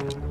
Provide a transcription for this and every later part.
嗯。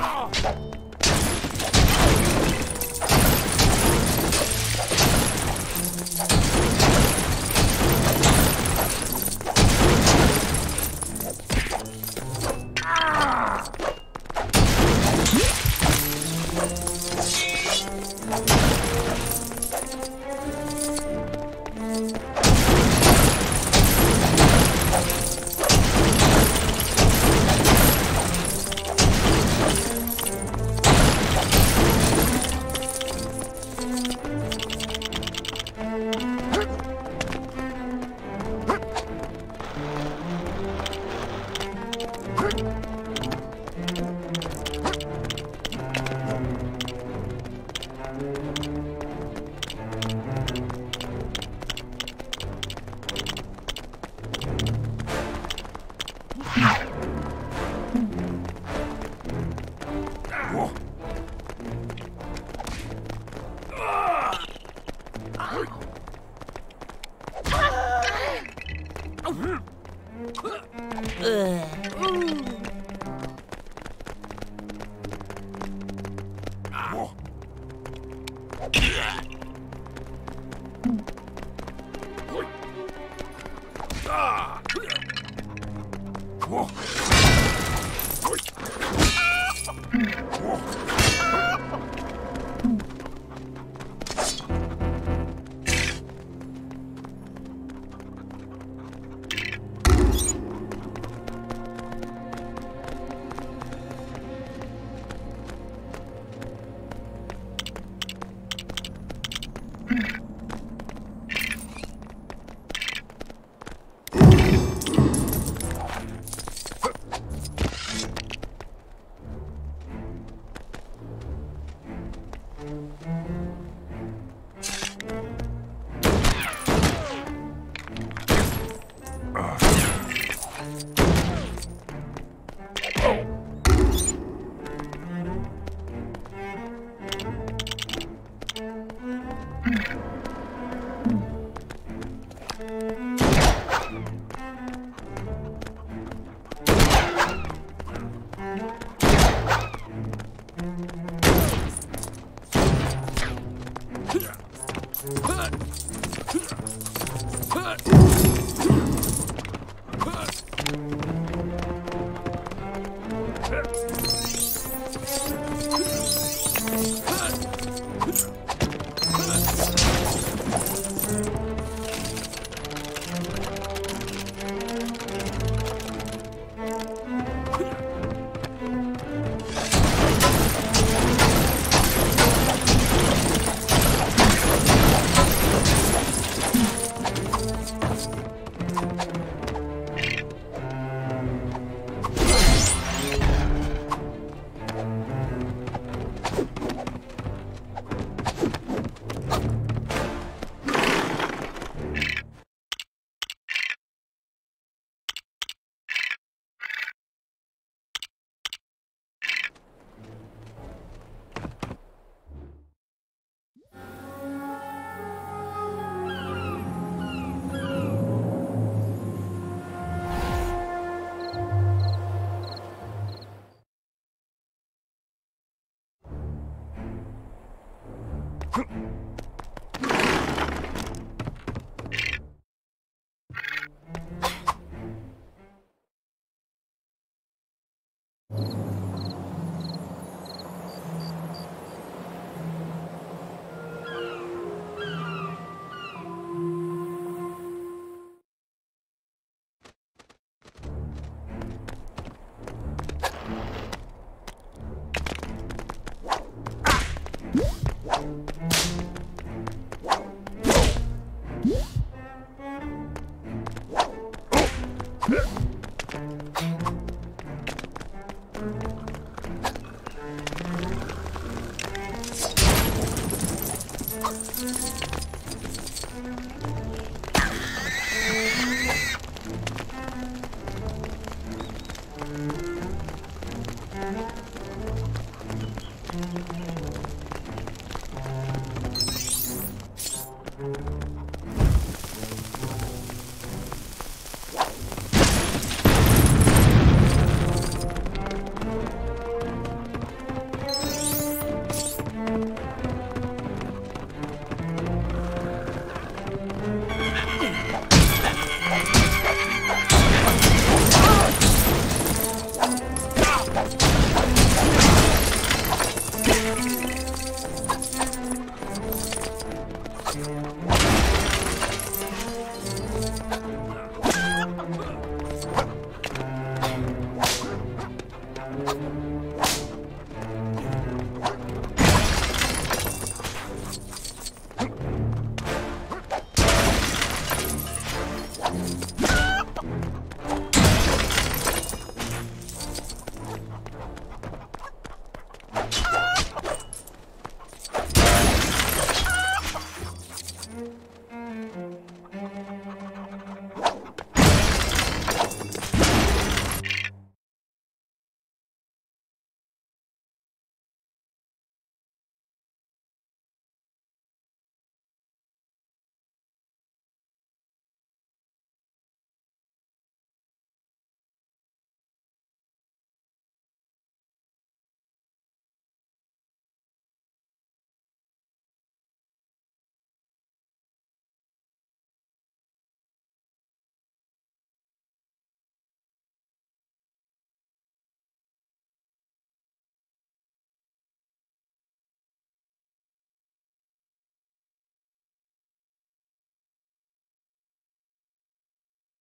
Whoa. Yeah. Yeah. You